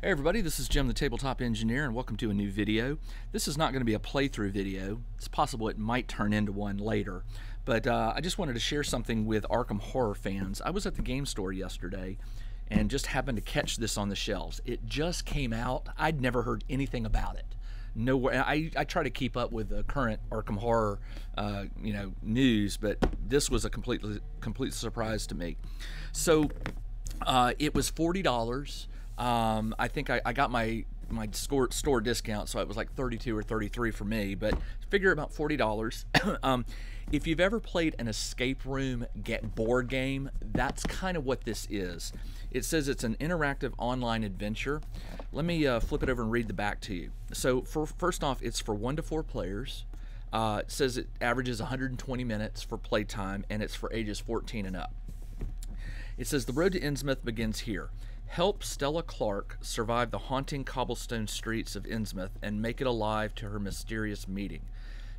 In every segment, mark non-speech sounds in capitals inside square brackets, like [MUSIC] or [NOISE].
Hey everybody, this is Jim the Tabletop Engineer and welcome to a new video. This is not going to be a playthrough video. It's possible it might turn into one later. But uh, I just wanted to share something with Arkham Horror fans. I was at the game store yesterday and just happened to catch this on the shelves. It just came out. I'd never heard anything about it. Nowhere. I, I try to keep up with the current Arkham Horror, uh, you know, news, but this was a completely complete surprise to me. So uh, it was forty dollars. Um, I think I, I, got my my store, store discount, so it was like 32 or 33 for me, but figure about $40. [COUGHS] um, if you've ever played an escape room get board game, that's kind of what this is. It says it's an interactive online adventure. Let me uh, flip it over and read the back to you. So for, first off, it's for one to four players. Uh, it says it averages 120 minutes for playtime, and it's for ages 14 and up. It says the road to Innsmouth begins here. Help Stella Clark survive the haunting cobblestone streets of Innsmouth and make it alive to her mysterious meeting.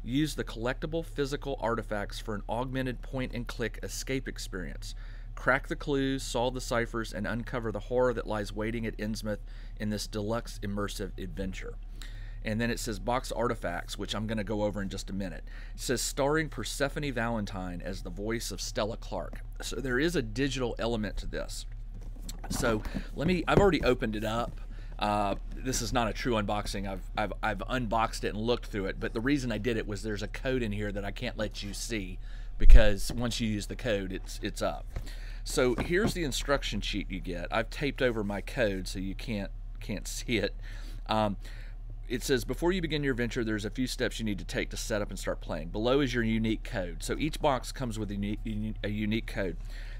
Use the collectible physical artifacts for an augmented point and click escape experience. Crack the clues, solve the ciphers, and uncover the horror that lies waiting at Innsmouth in this deluxe immersive adventure. And then it says box artifacts, which I'm going to go over in just a minute. It says starring Persephone Valentine as the voice of Stella Clark. So there is a digital element to this. So let me, I've already opened it up. Uh, this is not a true unboxing. I've, I've, I've unboxed it and looked through it, but the reason I did it was there's a code in here that I can't let you see because once you use the code, it's, it's up. So here's the instruction sheet you get. I've taped over my code so you can't, can't [LAUGHS] see it. Um, it says before you begin your venture, there's a few steps you need to take to set up and start playing. Below is your unique code. So each box comes with a unique, a unique code.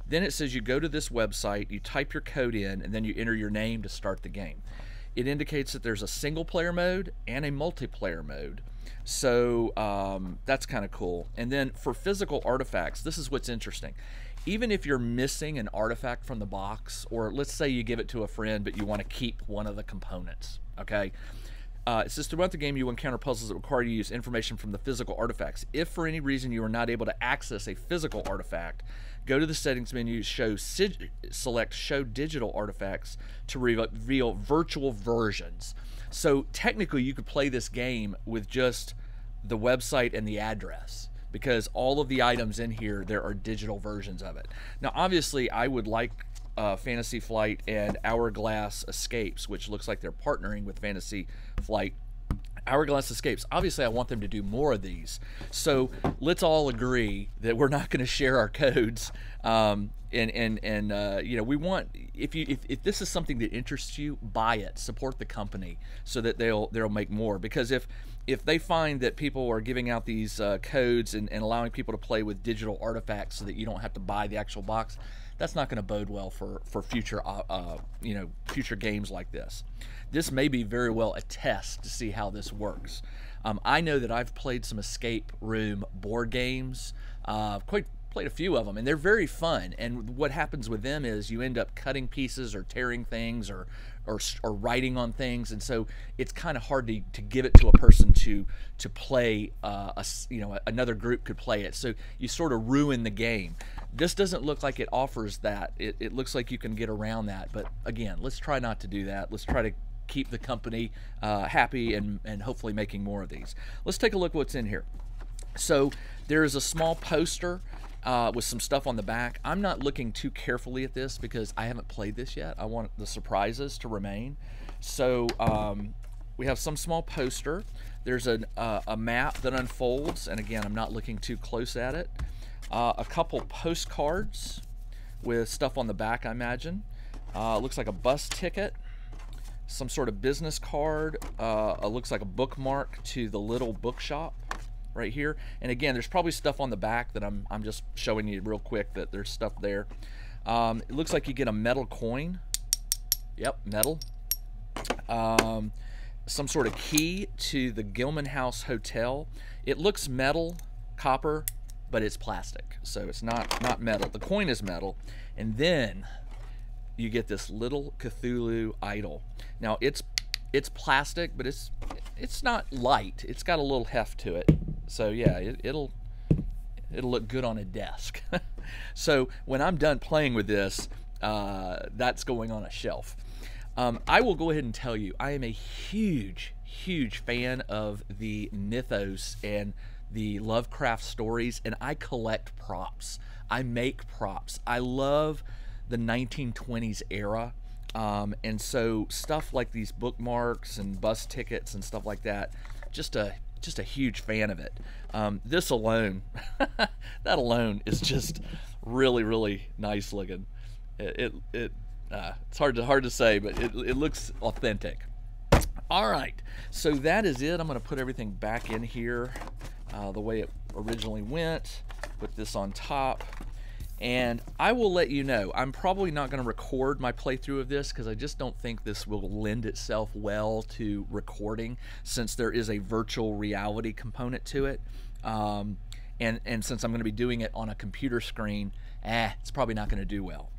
Then it says you go to this website, you type your code in, and then you enter your name to start the game. It indicates that there's a single player mode and a multiplayer mode. So um, that's kind of cool. And then for physical artifacts, this is what's interesting. Even if you're missing an artifact from the box, or let's say you give it to a friend, but you want to keep one of the components, okay? Uh, it says throughout the game you encounter puzzles that require you to use information from the physical artifacts. If for any reason you are not able to access a physical artifact, go to the settings menu, show select show digital artifacts to reveal virtual versions. So technically you could play this game with just the website and the address because all of the items in here there are digital versions of it. Now obviously I would like uh, Fantasy Flight and Hourglass Escapes, which looks like they're partnering with Fantasy Flight. Hourglass Escapes. Obviously, I want them to do more of these. So let's all agree that we're not going to share our codes. Um, and and and uh, you know, we want if you if, if this is something that interests you, buy it. Support the company so that they'll they'll make more. Because if if they find that people are giving out these uh, codes and, and allowing people to play with digital artifacts so that you don't have to buy the actual box, that's not going to bode well for for future uh, uh, you know future games like this. This may be very well a test to see how this works. Um, I know that I've played some escape room board games, uh, quite played a few of them, and they're very fun. And what happens with them is you end up cutting pieces or tearing things or or, or writing on things, and so it's kind of hard to, to give it to a person to to play. Uh, a, you know, another group could play it, so you sort of ruin the game. This doesn't look like it offers that. It, it looks like you can get around that, but again, let's try not to do that. Let's try to keep the company uh, happy and, and hopefully making more of these. Let's take a look what's in here. So there is a small poster uh, with some stuff on the back. I'm not looking too carefully at this because I haven't played this yet. I want the surprises to remain. So um, we have some small poster. There's a, uh, a map that unfolds, and again, I'm not looking too close at it. Uh, a couple postcards with stuff on the back, I imagine. Uh, looks like a bus ticket, some sort of business card. Uh, looks like a bookmark to the little bookshop right here. And again, there's probably stuff on the back that I'm, I'm just showing you real quick that there's stuff there. Um, it looks like you get a metal coin. Yep, metal. Um, some sort of key to the Gilman House Hotel. It looks metal, copper, but it's plastic. So it's not, not metal. The coin is metal. And then you get this little Cthulhu idol. Now it's it's plastic, but it's it's not light. It's got a little heft to it. So yeah, it, it'll it'll look good on a desk. [LAUGHS] so when I'm done playing with this, uh, that's going on a shelf. Um, I will go ahead and tell you, I am a huge, huge fan of the mythos and the Lovecraft stories, and I collect props. I make props. I love the 1920s era. Um, and so stuff like these bookmarks and bus tickets and stuff like that, just a just a huge fan of it. Um, this alone, [LAUGHS] that alone is just really really nice looking. It it, it uh, it's hard to hard to say, but it it looks authentic. All right, so that is it. I'm going to put everything back in here uh, the way it originally went. Put this on top. And I will let you know, I'm probably not going to record my playthrough of this because I just don't think this will lend itself well to recording since there is a virtual reality component to it. Um, and, and since I'm going to be doing it on a computer screen, eh, it's probably not going to do well.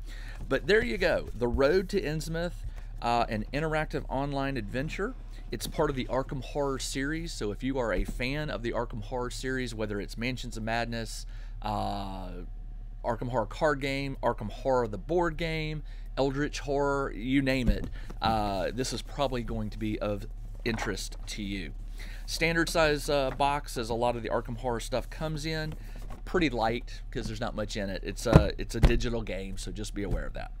But there you go. The Road to Innsmouth, uh, an interactive online adventure. It's part of the Arkham Horror series. So if you are a fan of the Arkham Horror series, whether it's Mansions of Madness, uh, Arkham Horror card game, Arkham Horror the board game, Eldritch Horror, you name it. Uh, this is probably going to be of interest to you. Standard size uh, box as a lot of the Arkham Horror stuff comes in. Pretty light because there's not much in it. It's a it's a digital game, so just be aware of that.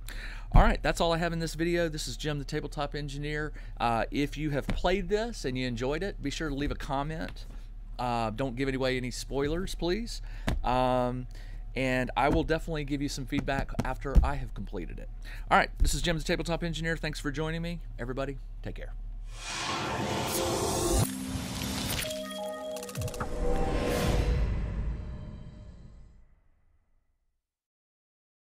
All right, that's all I have in this video. This is Jim, the Tabletop Engineer. Uh, if you have played this and you enjoyed it, be sure to leave a comment. Uh, don't give away any spoilers, please. Um, and I will definitely give you some feedback after I have completed it. All right, this is Jim, the Tabletop Engineer. Thanks for joining me. Everybody, take care.